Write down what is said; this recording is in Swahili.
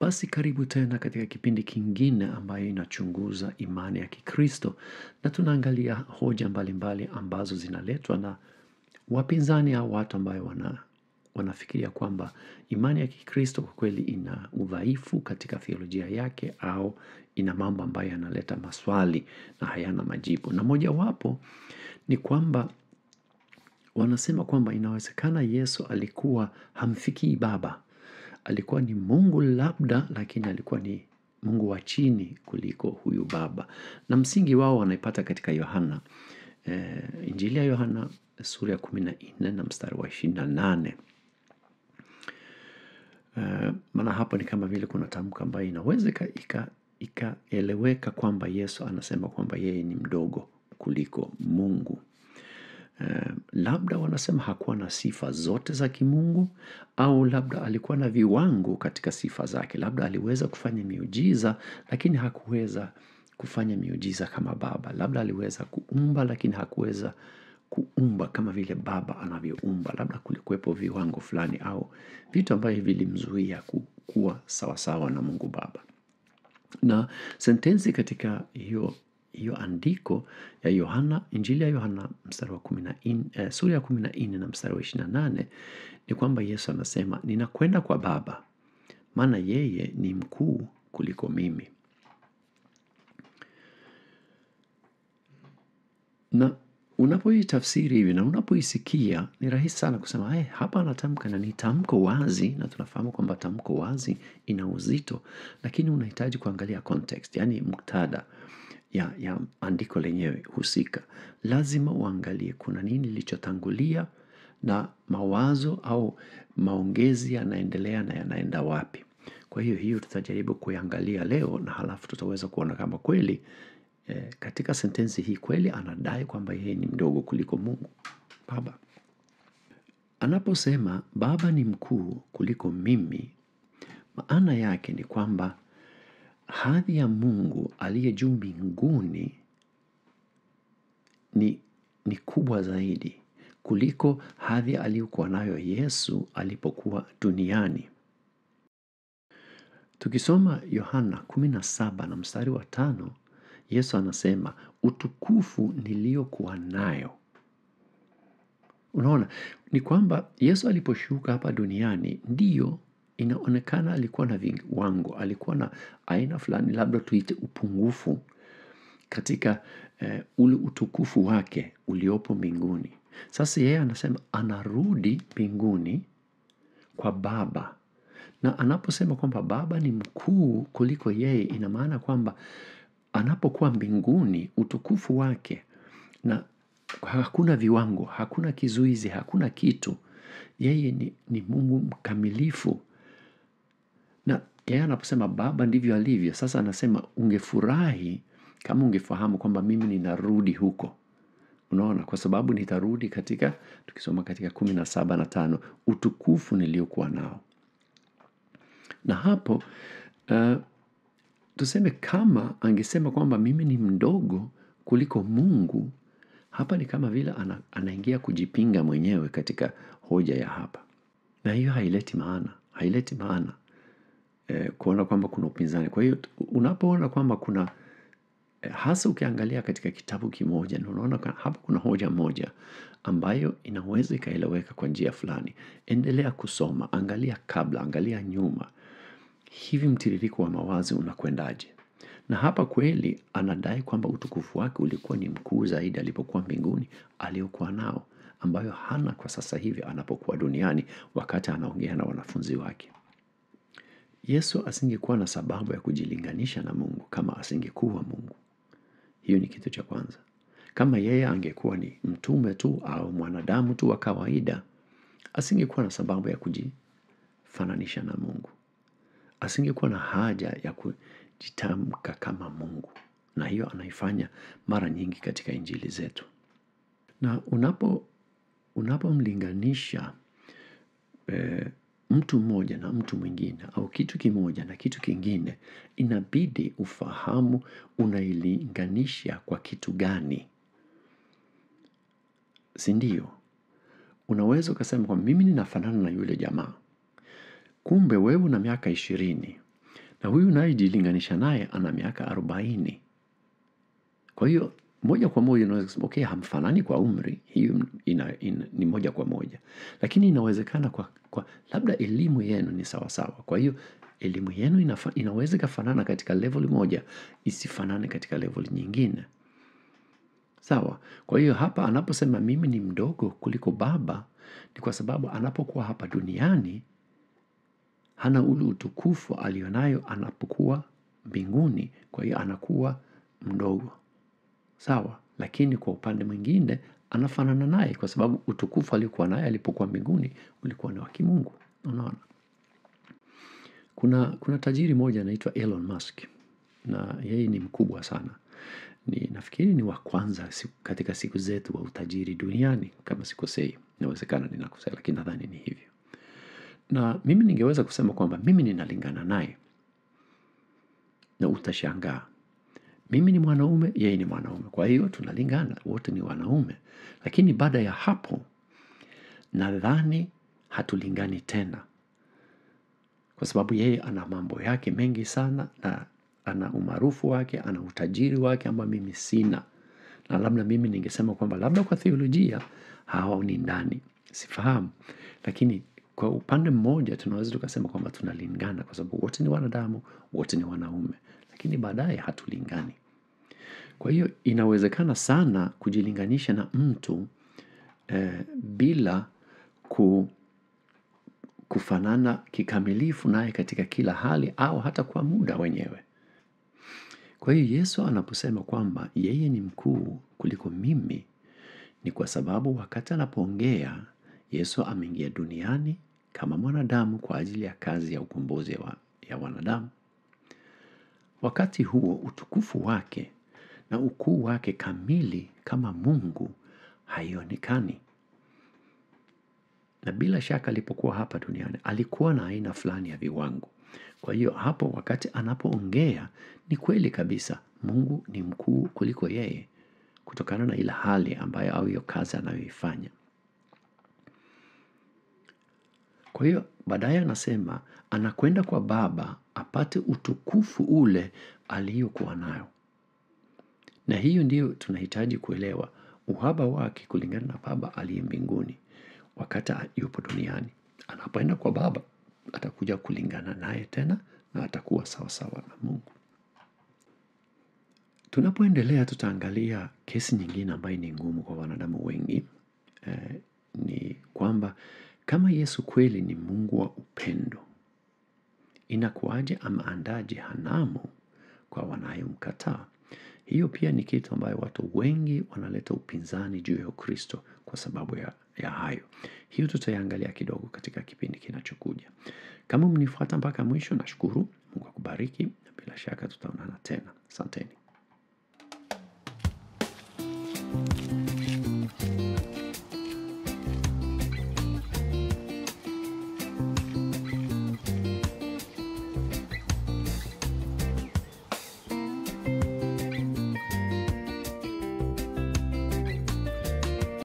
Basi karibu tena katika kipindi kingine ambayo inachunguza imani ya kikristo na tunaangalia hoja mbalimbali mbali ambazo zinaletwa na wapinzani au watu ambayo wana, wanafikiria kwamba imani ya kikristo kwa kweli ina udhaifu katika theolojia yake au ina mambo ambayo yanaleta maswali na hayana majibu. Na mojawapo ni kwamba wanasema kwamba inawezekana Yesu alikuwa hamfikii baba. Alikuwa ni Mungu labda, lakini alikuwa ni Mungu wa chini kuliko huyu baba. Na msingi wao wanaipata katika Yohana. E, Injili ya Yohana sura ya kumi na nne na mstari wa ishirini na nane. E, maana hapo ni kama vile kuna tamko ambayo inaweza ikaeleweka kwamba Yesu anasema kwamba yeye ni mdogo kuliko Mungu. Uh, labda wanasema hakuwa na sifa zote za kimungu au labda alikuwa na viwango katika sifa zake. Labda aliweza kufanya miujiza lakini hakuweza kufanya miujiza kama baba. Labda aliweza kuumba lakini hakuweza kuumba kama vile baba anavyoumba. Labda kulikuwepo viwango fulani au vitu ambavyo vilimzuia kuwa sawasawa na Mungu Baba. Na sentensi katika hiyo hiyo andiko ya Yohana, Injili ya Yohana mstari wa kumi na nne, eh, sura ya kumi na nne na mstari wa ishirini na nane ni kwamba Yesu anasema ninakwenda kwa Baba, maana yeye ni mkuu kuliko mimi. Na unapoitafsiri hivi na unapoisikia ni rahisi sana kusema hey, hapa anatamka na ni tamko wazi, na tunafahamu kwamba tamko wazi ina uzito, lakini unahitaji kuangalia context, yani muktadha ya, ya andiko lenyewe husika. Lazima uangalie kuna nini lilichotangulia na mawazo au maongezi yanaendelea na yanaenda wapi. Kwa hiyo hiyo tutajaribu kuiangalia leo na halafu tutaweza kuona kama kweli eh, katika sentensi hii kweli anadai kwamba yeye ni mdogo kuliko Mungu Baba. Anaposema Baba ni mkuu kuliko mimi, maana yake ni kwamba hadhi ya Mungu aliye juu mbinguni ni, ni kubwa zaidi kuliko hadhi aliyokuwa nayo Yesu alipokuwa duniani. Tukisoma Yohana 17 na mstari wa tano, Yesu anasema utukufu niliyokuwa nayo. Unaona, ni kwamba Yesu aliposhuka hapa duniani, ndiyo inaonekana alikuwa na viwango, alikuwa na aina fulani, labda tuite upungufu katika eh, ule utukufu wake uliopo mbinguni. Sasa yeye anasema anarudi mbinguni kwa Baba, na anaposema kwamba Baba ni mkuu kuliko yeye, ina maana kwamba anapokuwa mbinguni utukufu wake na hakuna viwango, hakuna kizuizi, hakuna kitu. Yeye ni, ni Mungu mkamilifu yeye anaposema Baba ndivyo alivyo. Sasa anasema ungefurahi kama ungefahamu kwamba mimi ninarudi huko. Unaona, kwa sababu nitarudi katika, tukisoma katika kumi na saba na tano, utukufu niliokuwa nao. Na hapo uh, tuseme kama angesema kwamba mimi ni mdogo kuliko Mungu, hapa ni kama vile ana, anaingia kujipinga mwenyewe katika hoja ya hapa, na hiyo haileti maana, haileti maana eh, kuona kwamba kuna upinzani. Kwa hiyo unapoona kwamba kuna eh, hasa ukiangalia katika kitabu kimoja na unaona hapa kuna hoja moja ambayo inaweza ikaeleweka kwa njia fulani, endelea kusoma, angalia kabla, angalia nyuma, hivi mtiririko wa mawazo unakwendaje? Na hapa kweli anadai kwamba utukufu wake ulikuwa ni mkuu zaidi alipokuwa mbinguni aliyokuwa nao, ambayo hana kwa sasa hivi anapokuwa duniani wakati anaongea na wanafunzi wake. Yesu asingekuwa na sababu ya kujilinganisha na Mungu kama asingekuwa Mungu. Hiyo ni kitu cha kwanza. Kama yeye angekuwa ni mtume tu au mwanadamu tu wa kawaida, asingekuwa na sababu ya kujifananisha na Mungu. Asingekuwa na haja ya kujitamka kama Mungu, na hiyo anaifanya mara nyingi katika injili zetu. Na unapo unapomlinganisha e, mtu mmoja na mtu mwingine au kitu kimoja na kitu kingine, inabidi ufahamu unailinganisha kwa kitu gani, sindio? Unaweza ukasema kwamba mimi ninafanana na yule jamaa, kumbe wewe una miaka ishirini na huyu unayejilinganisha naye ana miaka arobaini. Kwa hiyo moja kwa moja unaweza kusema okay, hamfanani kwa umri, hiyo ina, ina, ni moja kwa moja, lakini inawezekana kwa, kwa labda elimu yenu ni sawasawa. Kwa hiyo elimu yenu inaweza ikafanana katika level moja, isifanane katika level nyingine. Sawa. Kwa hiyo hapa anaposema mimi ni mdogo kuliko baba, ni kwa sababu anapokuwa hapa duniani hana ule utukufu alionayo anapokuwa mbinguni. Kwa hiyo anakuwa mdogo. Sawa. Lakini kwa upande mwingine anafanana naye kwa sababu utukufu aliokuwa naye alipokuwa mbinguni ulikuwa ni wa kimungu. Unaona? Kuna, kuna tajiri moja anaitwa Elon Musk na yeye ni mkubwa sana. Ni nafikiri ni wa kwanza katika siku zetu wa utajiri duniani kama sikosei. Inawezekana ninakosea lakini nadhani ni hivyo. Na mimi ningeweza kusema kwamba mimi ninalingana naye na utashangaa. Mimi ni mwanaume, yeye ni mwanaume. Kwa hiyo tunalingana, wote ni wanaume. Lakini baada ya hapo nadhani hatulingani tena. Kwa sababu yeye ana mambo yake mengi sana na ana umaarufu wake, ana utajiri wake ambao mimi sina. Na labda mimi ningesema kwamba labda kwa theolojia hawa ni ndani. Sifahamu. Lakini kwa upande mmoja tunaweza tukasema kwamba tunalingana kwa sababu wote ni wanadamu, wote ni wanaume. Lakini baadaye hatulingani. Kwa hiyo inawezekana sana kujilinganisha na mtu eh, bila ku, kufanana kikamilifu naye katika kila hali au hata kwa muda wenyewe. Kwa hiyo Yesu anaposema kwamba yeye ni mkuu kuliko mimi ni kwa sababu wakati anapoongea Yesu ameingia duniani kama mwanadamu kwa ajili ya kazi ya ukombozi wa, ya wanadamu. Wakati huo utukufu wake na ukuu wake kamili kama Mungu haionekani. Na bila shaka alipokuwa hapa duniani alikuwa na aina fulani ya viwango. Kwa hiyo hapo wakati anapoongea ni kweli kabisa Mungu ni mkuu kuliko yeye kutokana na ile hali ambayo au hiyo kazi anayoifanya. Kwa hiyo baadaye anasema anakwenda kwa baba apate utukufu ule aliyokuwa nayo. Na hiyo ndiyo tunahitaji kuelewa uhaba wake kulingana na baba aliye mbinguni wakati yupo duniani. Anapoenda kwa baba atakuja kulingana naye tena na atakuwa sawasawa na Mungu. Tunapoendelea tutaangalia kesi nyingine ambayo ni ngumu kwa wanadamu wengi. Eh, ni kwamba kama Yesu kweli ni Mungu wa upendo, inakuwaje ama andaa jehanamu kwa wanayomkataa. Hiyo pia ni kitu ambayo watu wengi wanaleta upinzani juu ya Ukristo kwa sababu ya, ya hayo. Hiyo tutaiangalia kidogo katika kipindi kinachokuja. Kama mnifuata mpaka mwisho, nashukuru. Mungu akubariki. Bila shaka tutaonana tena. Asanteni.